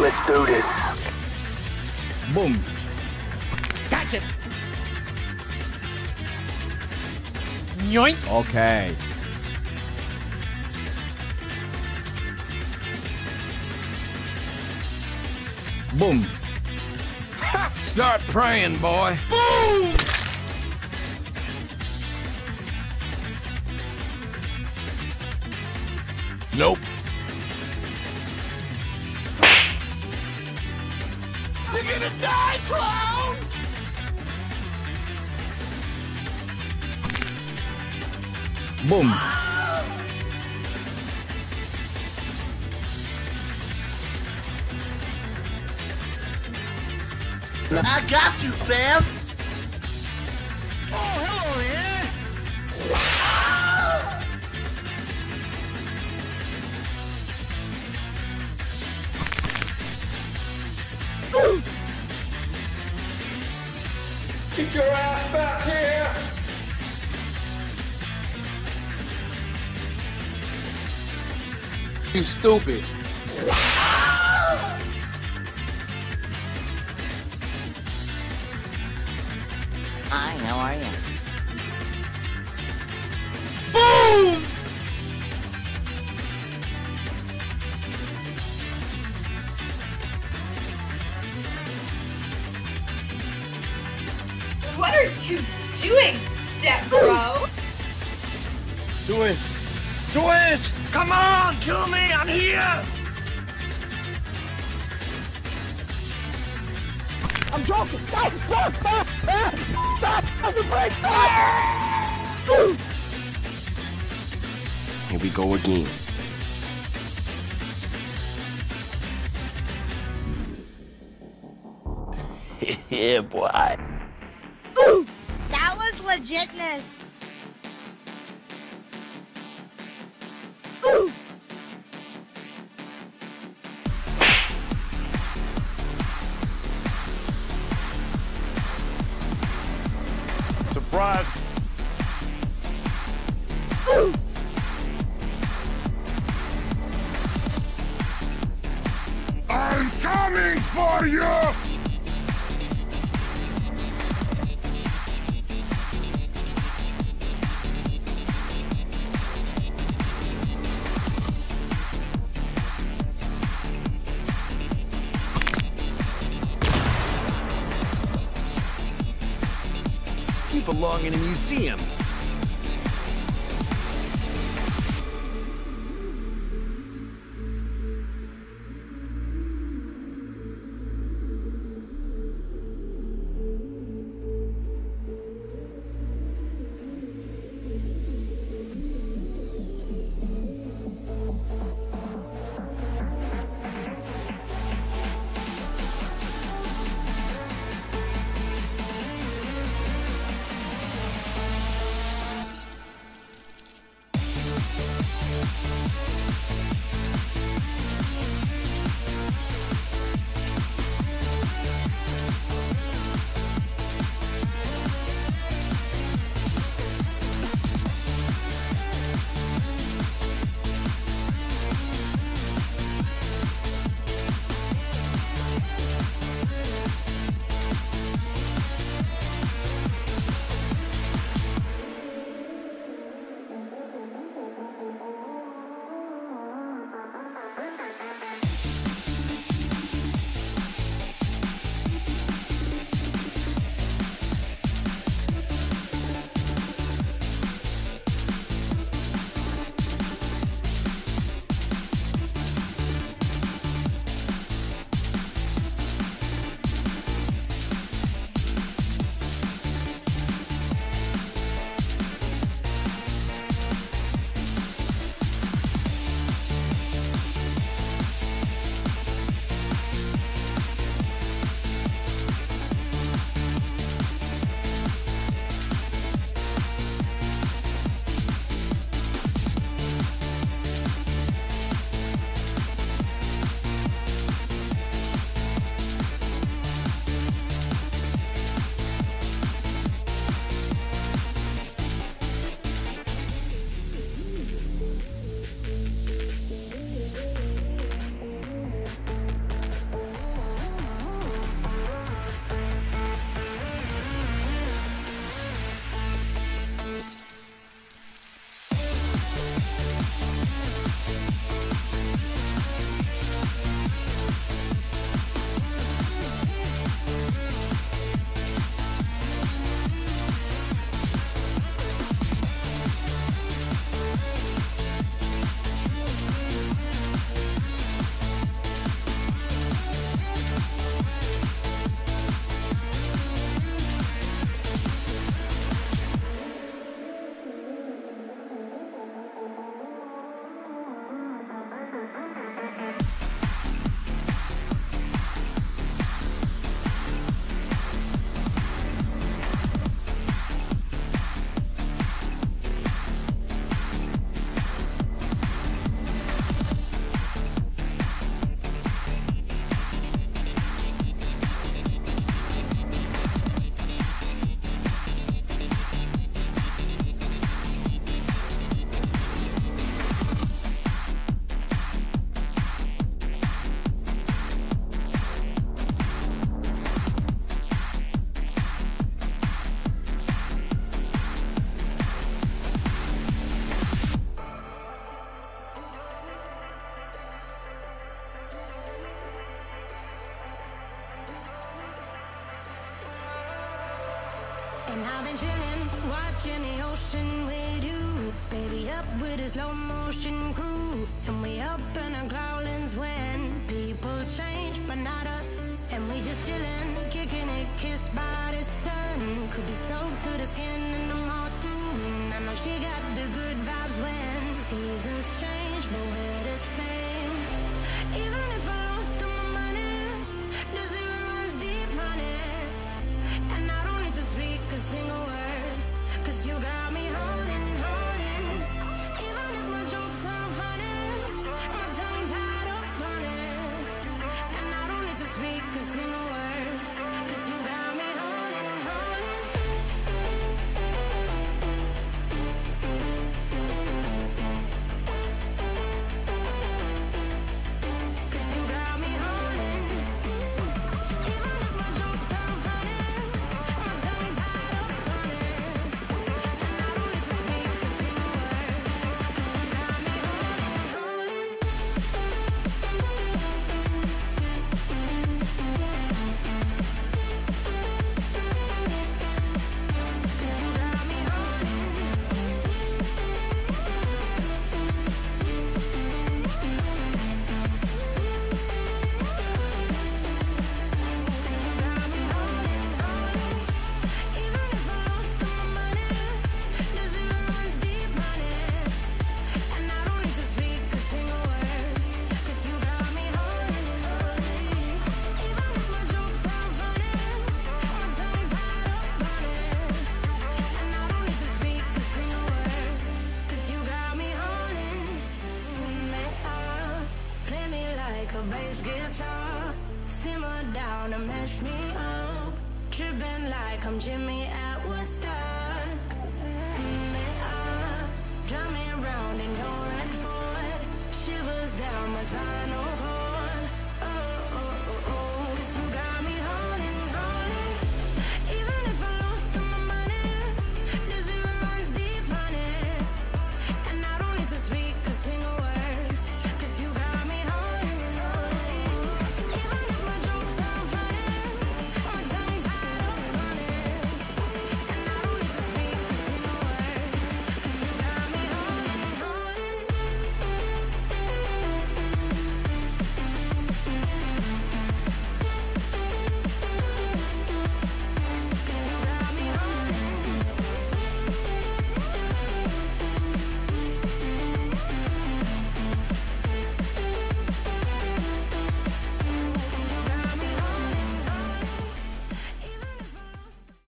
Let's do this. Boom. Catch it. Yoink. Okay. Boom. Start praying, boy. Boom. Nope. You're gonna die, clown! Boom. I got you, fam! Get your ass back here! You stupid. Hi, how are you? Doing, step bro? Do it! Do it! Come on, kill me. I'm here. I'm joking! Stop! Stop! Stop! Stop! Stop! Stop the brake! Stop! Here we go again. yeah, boy. That was legitness. Surprise! I'm coming for you! You belong in a museum. And I've been chillin', watching the ocean with you. Baby, up with a slow motion crew. And we up in our growlings when people change, but not us. And we just chillin', kicking it, kissed by the sun. Could be soaked to the skin. bass guitar. Simmer down and mess me up. Tripping like I'm Jimi at Woodstock And they are Driving round in your red Ford Shivers down my spine